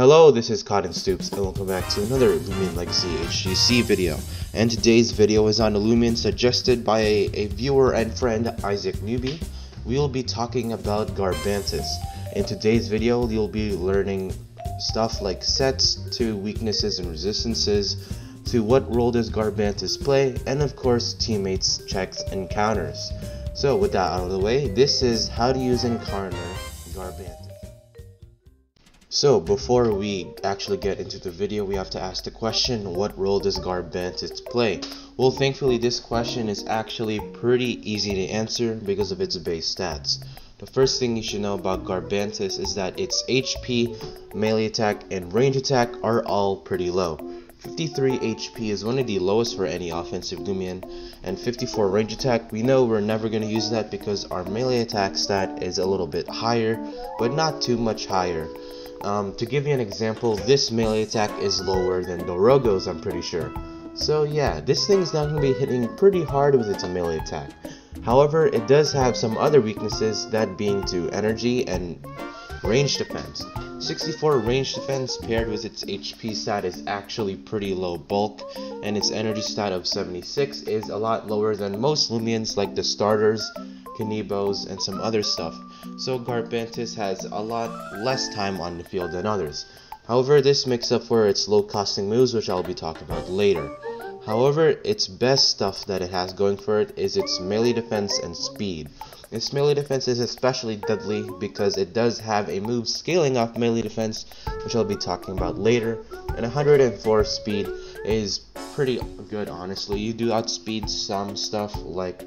Hello, this is Cotton Stoops, and welcome back to another Loomian Legacy HTUC video. And today's video is on Loomian suggested by a, a viewer and friend, Isaac Newby. We will be talking about Garbantis. In today's video, you'll be learning stuff like sets, to weaknesses and resistances, to what role does Garbantis play, and of course, teammates, checks, and counters. So with that out of the way, this is how to use Incarner Garbantis. So before we actually get into the video, we have to ask the question, what role does Garbantis play? Well, thankfully this question is actually pretty easy to answer because of its base stats. The first thing you should know about Garbantis is that its HP, melee attack, and range attack are all pretty low. 53 HP is one of the lowest for any offensive Loomian, and 54 range attack, we know we're never going to use that because our melee attack stat is a little bit higher, but not too much higher. Um, to give you an example, this melee attack is lower than Dorogo's, I'm pretty sure. So yeah, this thing is not going to be hitting pretty hard with its melee attack. However, it does have some other weaknesses, that being to energy and range defense. 64 range defense paired with its HP stat is actually pretty low bulk, and its energy stat of 76 is a lot lower than most Loomians like the starters, Kanibos, and some other stuff, so Garbantis has a lot less time on the field than others. However, this makes up for its low costing moves which I'll be talking about later. However, its best stuff that it has going for it is its melee defense and speed. Its melee defense is especially deadly because it does have a move scaling off melee defense, which I'll be talking about later, and 104 speed is pretty good honestly. You do outspeed some stuff like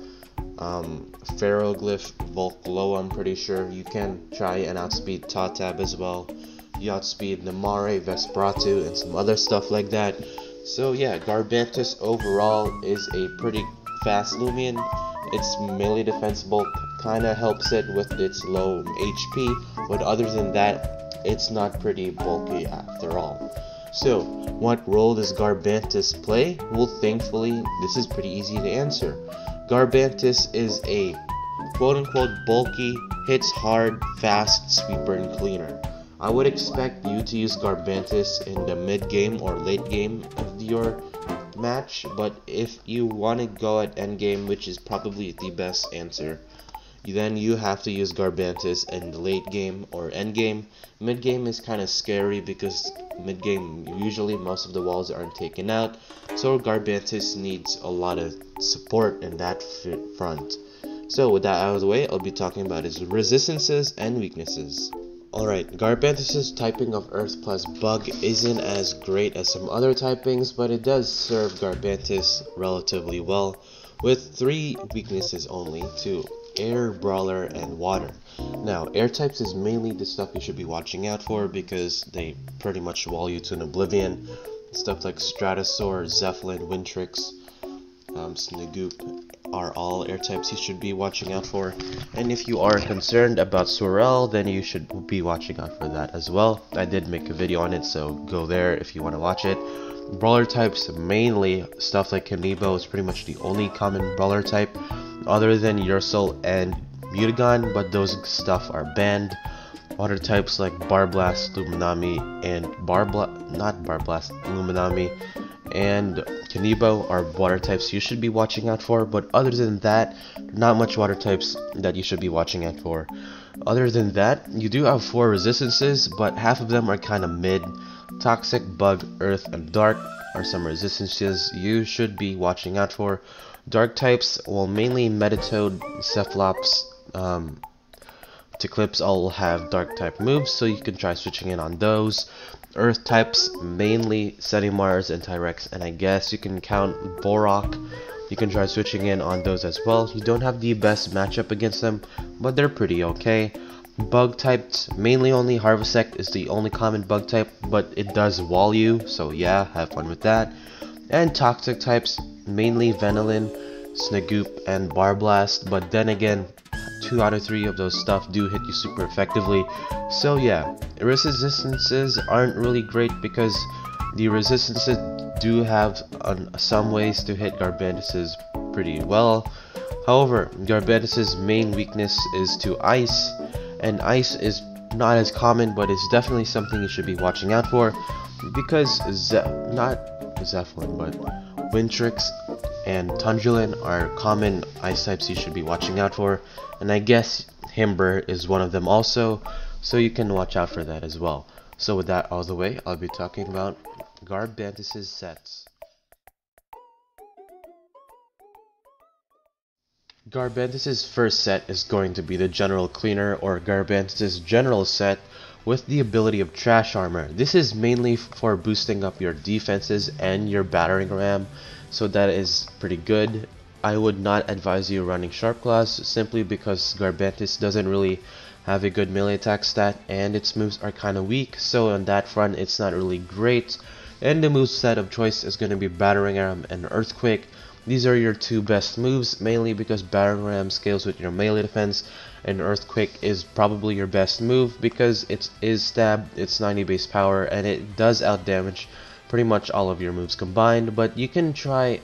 um, Ferroglyph, Volklo, I'm pretty sure. You can try and outspeed Totab as well. You outspeed Namare, Vesperatu, and some other stuff like that. So yeah, Garbantis overall is a pretty fast Loomian. Its melee defense bulk kinda helps it with its low HP, but other than that, it's not pretty bulky after all. So, what role does Garbantis play? Well, thankfully, this is pretty easy to answer. Garbantis is a quote unquote bulky, hits hard, fast sweeper and cleaner. I would expect you to use Garbantis in the mid game or late game of your match, but if you want to go at end game, which is probably the best answer, then you have to use Garbantis in the late game or end game. Mid game is kind of scary because mid game usually most of the walls aren't taken out, so Garbantis needs a lot of support in that front. So with that out of the way, I'll be talking about his resistances and weaknesses. Alright, Garbantis' typing of Earth plus Bug isn't as great as some other typings, but it does serve Garbantis relatively well, with three weaknesses only, to air, brawler, and water. Now, air types is mainly the stuff you should be watching out for because they pretty much wall you to an oblivion. Stuff like Stratosaur, Zeppelin, Wintrix, um, Snagoop are all air types you should be watching out for. And if you are concerned about Sorel, then you should be watching out for that as well. I did make a video on it, so go there if you want to watch it. Brawler types, mainly stuff like Kanibo is pretty much the only common brawler type other than Ursul and Mutagon, but those stuff are banned. Water types like Barblast, Luminami, and Barbla not Barblast, Luminami, and Kanibo are water types you should be watching out for, but other than that, not much water types that you should be watching out for. Other than that, you do have four resistances, but half of them are kind of mid. Toxic, Bug, Earth, and Dark are some resistances you should be watching out for. Dark types, well, mainly Meditoad, Cephalops, um, Clips all have dark type moves, so you can try switching in on those. Earth types, mainly Mars and Tyrex, and I guess you can count Borok. You can try switching in on those as well. You don't have the best matchup against them, but they're pretty okay. Bug types, mainly only Harvesect is the only common bug type, but it does wall you, so yeah, have fun with that. And toxic types, mainly Venilin, Snagoop, and Barblast, but then again, two out of three of those stuff do hit you super effectively. So yeah, resistances aren't really great because the resistances do have um, some ways to hit Garbantis pretty well. However, Garbantis main weakness is to ice, and ice is not as common, but it's definitely something you should be watching out for because Ze not Zeppelin, but Wintrix and Tundrelin are common ice types you should be watching out for, and I guess Himber is one of them also, so you can watch out for that as well. So with that out of the way, I'll be talking about Garbantis' sets. Garbantis' first set is going to be the General Cleaner or Garbantis' General set with the ability of Trash Armor. This is mainly for boosting up your defenses and your battering ram, so that is pretty good. I would not advise you running Sharp Claws simply because Garbantis doesn't really have a good melee attack stat and its moves are kind of weak, so on that front it's not really great. And the move set of choice is going to be Battering Ram and Earthquake. These are your two best moves, mainly because Battering Ram scales with your melee defense, and Earthquake is probably your best move because it is stab, it's 90 base power, and it does outdamage pretty much all of your moves combined, but you can try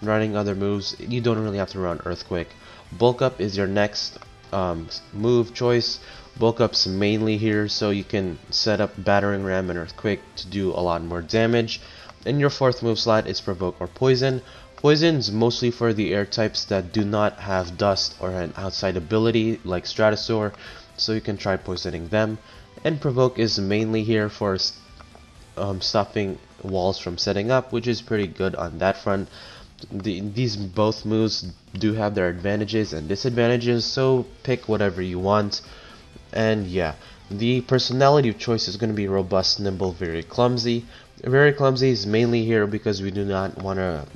running other moves. You don't really have to run Earthquake. Bulk Up is your next um, move choice. Bulk Up's mainly here so you can set up Battering Ram and Earthquake to do a lot more damage. And your fourth move slot is Provoke or Poison. Poison's mostly for the air types that do not have dust or an outside ability like Stratosaur, so you can try poisoning them. And Provoke is mainly here for um, stopping walls from setting up, which is pretty good on that front. The, these both moves do have their advantages and disadvantages, so pick whatever you want. And yeah, the personality of choice is going to be robust, nimble, very clumsy. Very clumsy is mainly here because we do not want to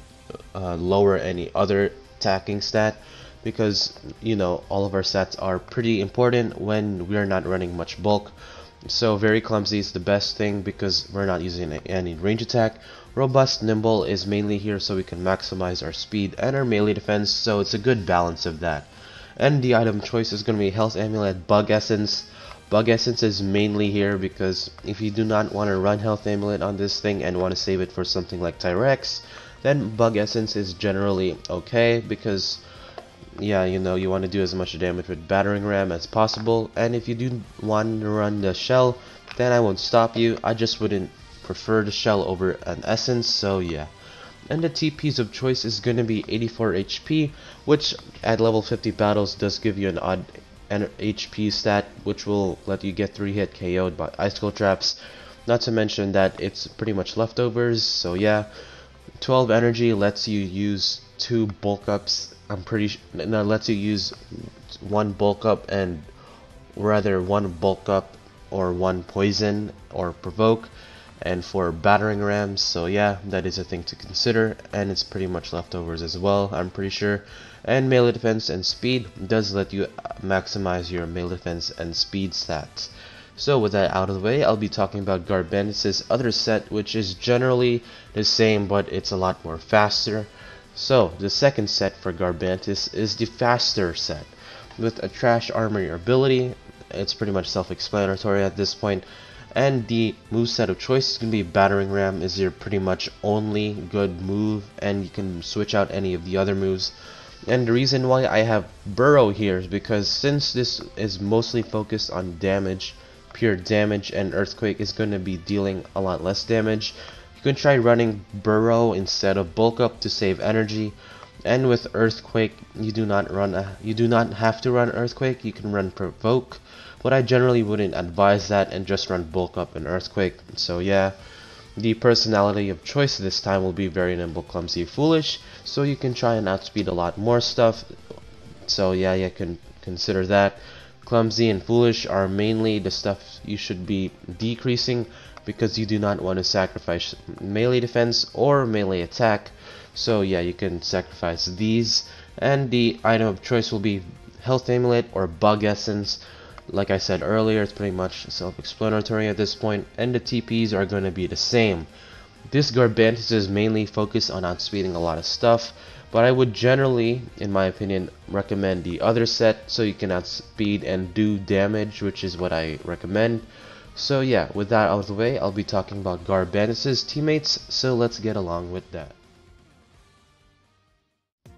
uh, lower any other attacking stat because you know all of our stats are pretty important when we're not running much bulk. So very clumsy is the best thing because we're not using any range attack. Robust nimble is mainly here so we can maximize our speed and our melee defense so it's a good balance of that. And the item choice is going to be health amulet bug essence. Bug essence is mainly here because if you do not want to run health amulet on this thing and want to save it for something like Tyrex then bug essence is generally okay because yeah you know you want to do as much damage with battering ram as possible. And if you do want to run the shell then I won't stop you. I just wouldn't prefer the shell over an essence so yeah. And the TPs of choice is going to be 84 HP which at level 50 battles does give you an odd HP stat which will let you get 3 hit KO'd by icicle traps. Not to mention that it's pretty much leftovers so yeah 12 energy lets you use two bulk ups. I'm pretty no, lets you use one bulk up and rather one bulk up or one poison or provoke and for battering rams. So yeah that is a thing to consider and it's pretty much leftovers as well I'm pretty sure. And melee defense and speed does let you maximize your melee defense and speed stats so with that out of the way, I'll be talking about Garbantis' other set, which is generally the same, but it's a lot more faster. So, the second set for Garbantis is the faster set. With a Trash Armor ability, it's pretty much self-explanatory at this point. point, and the move set of choice is going to be Battering Ram is your pretty much only good move, and you can switch out any of the other moves. And the reason why I have Burrow here is because since this is mostly focused on damage, pure damage and Earthquake is going to be dealing a lot less damage. You can try running Burrow instead of Bulk Up to save energy. And with Earthquake, you do not run a, you do not have to run Earthquake. You can run Provoke, but I generally wouldn't advise that and just run Bulk Up and Earthquake. So yeah, the personality of choice this time will be very nimble, clumsy, foolish. So you can try and outspeed a lot more stuff. So yeah, you can consider that clumsy and foolish are mainly the stuff you should be decreasing because you do not want to sacrifice melee defense or melee attack. So yeah you can sacrifice these. And the item of choice will be health amulet or bug essence. Like I said earlier it's pretty much self-explanatory at this point and the TPs are going to be the same. This Garbantis is mainly focused on outspeeding a lot of stuff but I would generally, in my opinion, recommend the other set so you can outspeed and do damage, which is what I recommend. So yeah, with that out of the way, I'll be talking about Garbantis' teammates, so let's get along with that.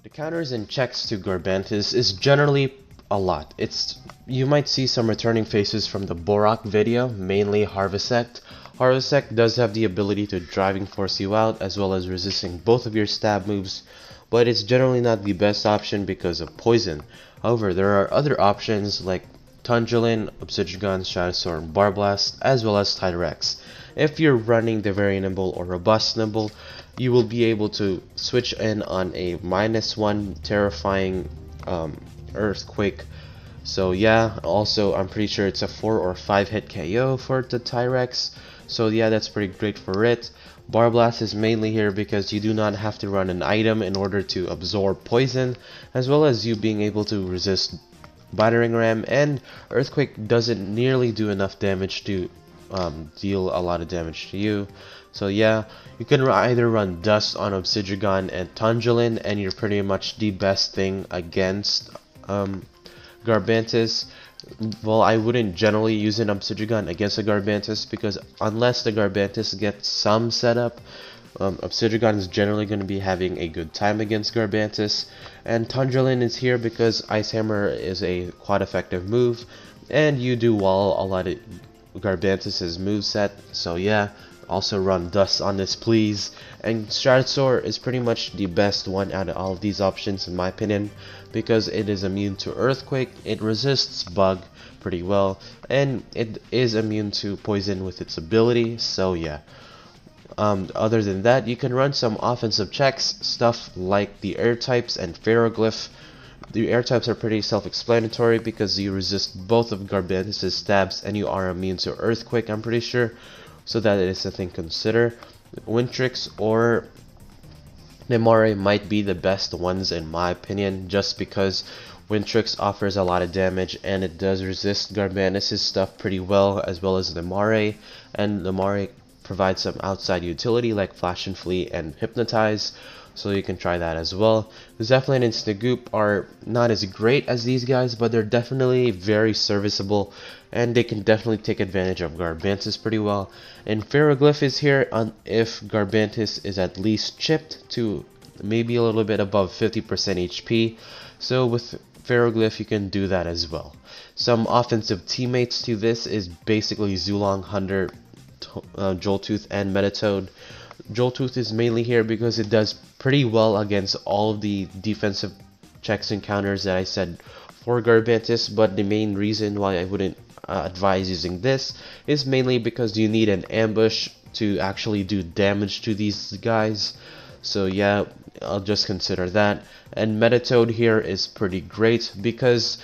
The counters and checks to Garbantis is generally a lot. It's You might see some returning faces from the Borak video, mainly Harvesect. Harvesect does have the ability to driving force you out as well as resisting both of your stab moves, but it's generally not the best option because of poison. However, there are other options like Tundulin, Obsidian and Barblast, as well as Tyrex. If you're running the very nimble or robust nimble, you will be able to switch in on a minus one terrifying um, earthquake. So yeah, also I'm pretty sure it's a four or five hit KO for the Tyrex. So yeah, that's pretty great for it. Barblast is mainly here because you do not have to run an item in order to absorb poison, as well as you being able to resist Battering Ram, and Earthquake doesn't nearly do enough damage to um, deal a lot of damage to you. So yeah, you can either run Dust on Obsidian and Tundulin, and you're pretty much the best thing against um, Garbantis well, I wouldn't generally use an Obsidian against a Garbantis because unless the Garbantis gets some setup, um, Obsidian is generally going to be having a good time against Garbantis. And Tundulin is here because Ice Hammer is a quite effective move, and you do wall a lot of Garbantis' moveset, so yeah, also run Dust on this please. And Stratosaur is pretty much the best one out of all of these options in my opinion because it is immune to Earthquake, it resists Bug pretty well, and it is immune to Poison with its ability, so yeah. Um, other than that, you can run some offensive checks, stuff like the air types and ferroglyph. The air types are pretty self-explanatory because you resist both of Garbantis' stabs and you are immune to Earthquake, I'm pretty sure so that is a thing to consider. Wintrix or Nemore might be the best ones in my opinion, just because Wintrix offers a lot of damage and it does resist Garbantis' stuff pretty well, as well as Nemore, and Nemore provides some outside utility like Flash and Flee and Hypnotize, so you can try that as well. Zeppelin and Snegoop are not as great as these guys, but they're definitely very serviceable, and they can definitely take advantage of Garbantis pretty well. And Ferroglyph is here on if Garbantis is at least chipped to maybe a little bit above 50% HP, so with Ferroglyph you can do that as well. Some offensive teammates to this is basically Zulong, Hunter, uh, Joltooth, and Meditoad. Joltooth is mainly here because it does pretty well against all of the defensive checks and counters that I said for Garbantis, but the main reason why I wouldn't uh, advise using this is mainly because you need an ambush to actually do damage to these guys. So yeah, I'll just consider that. And Meditoad here is pretty great because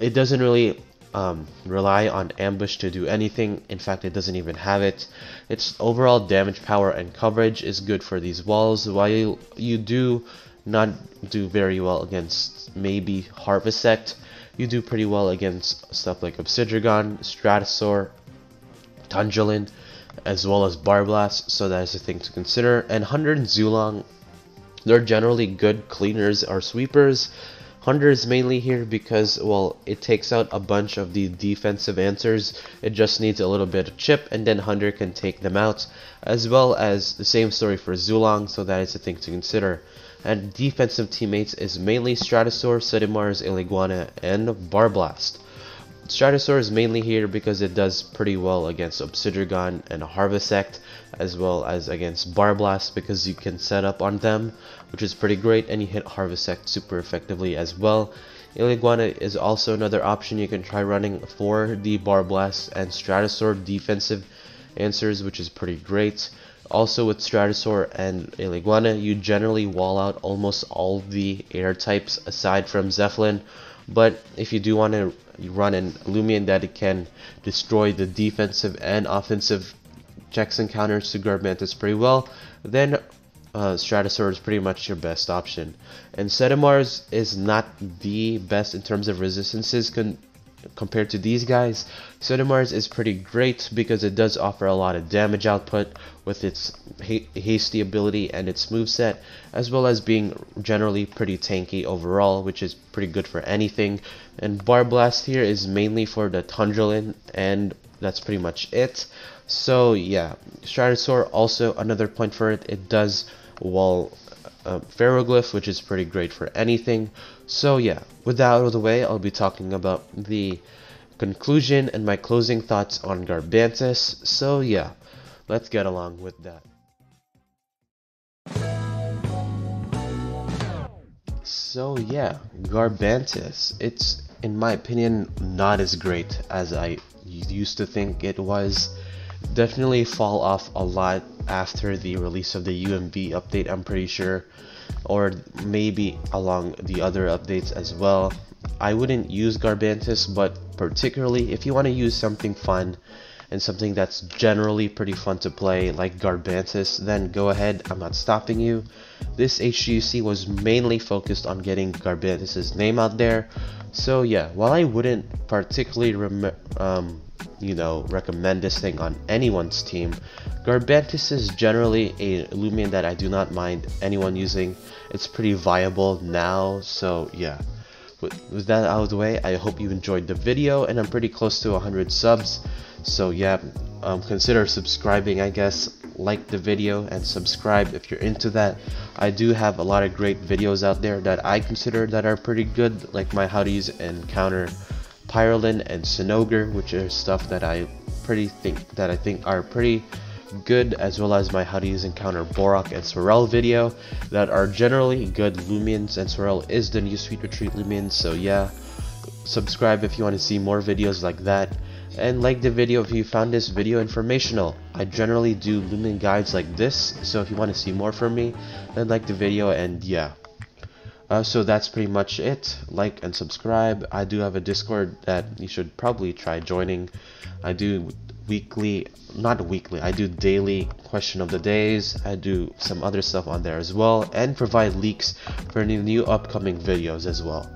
it doesn't really um, rely on ambush to do anything. In fact, it doesn't even have it. Its overall damage power and coverage is good for these walls, while you do not do very well against maybe Harvesect. You do pretty well against stuff like Obsidian, Stratosaur, Tundulin, as well as Barblast, so that is a thing to consider. And Hunter and Zulong, they're generally good cleaners or sweepers, Hunter is mainly here because, well, it takes out a bunch of the defensive answers. It just needs a little bit of chip, and then Hunter can take them out. As well as the same story for Zulong, so that is a thing to consider. And defensive teammates is mainly Stratosaur, Sedimars, Ileguana, and Barblast. Stratosaur is mainly here because it does pretty well against Obsidian and Harvesect, as well as against Barblast because you can set up on them, which is pretty great, and you hit Harvesect super effectively as well. Ileguana is also another option you can try running for the Barblast and Stratosaur defensive answers, which is pretty great. Also with Stratosaur and Ileguana, you generally wall out almost all the air types aside from Zeppelin, but if you do want to run an Loomian that it can destroy the defensive and offensive checks and counters to Garbantis pretty well, then uh, Stratosaur is pretty much your best option. And Sedimars is not the best in terms of resistances compared to these guys. Sedimars is pretty great because it does offer a lot of damage output with its ha hasty ability and its moveset, as well as being generally pretty tanky overall, which is pretty good for anything. And Barblast here is mainly for the Tundulin, and that's pretty much it. So yeah, Stratosaur also another point for it. It does wall uh, ferroglyph, which is pretty great for anything. So yeah, with that out of the way, I'll be talking about the conclusion and my closing thoughts on Garbantis. So yeah, let's get along with that. So yeah, Garbantis. It's in my opinion not as great as I used to think it was. Definitely fall off a lot after the release of the UMB update, I'm pretty sure, or maybe along the other updates as well. I wouldn't use Garbantis, but particularly if you want to use something fun and something that's generally pretty fun to play like Garbantis, then go ahead, I'm not stopping you. This HTUC was mainly focused on getting Garbantis' name out there, so yeah, while I wouldn't particularly um, you know, recommend this thing on anyone's team, Garbantis is generally a Loomian that I do not mind anyone using. It's pretty viable now, so yeah. With, with that out of the way, I hope you enjoyed the video, and I'm pretty close to 100 subs, so yeah, um, consider subscribing, I guess, like the video, and subscribe if you're into that. I do have a lot of great videos out there that I consider that are pretty good, like my how to use and counter Pyrolin and Cinogre, which are stuff that I pretty think that I think are pretty good as well as my how to use encounter counter Borak and Sorel video that are generally good Loomians and Sorel is the new Sweet Retreat Loomian so yeah subscribe if you want to see more videos like that and like the video if you found this video informational. I generally do Loomian guides like this so if you want to see more from me then like the video and yeah. Uh, so that's pretty much it. Like and subscribe. I do have a Discord that you should probably try joining. I do weekly not weekly i do daily question of the days i do some other stuff on there as well and provide leaks for any new upcoming videos as well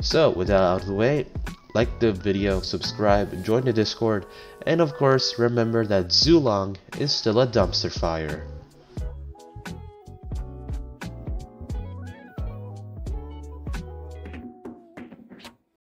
so with that out of the way like the video subscribe join the discord and of course remember that zulong is still a dumpster fire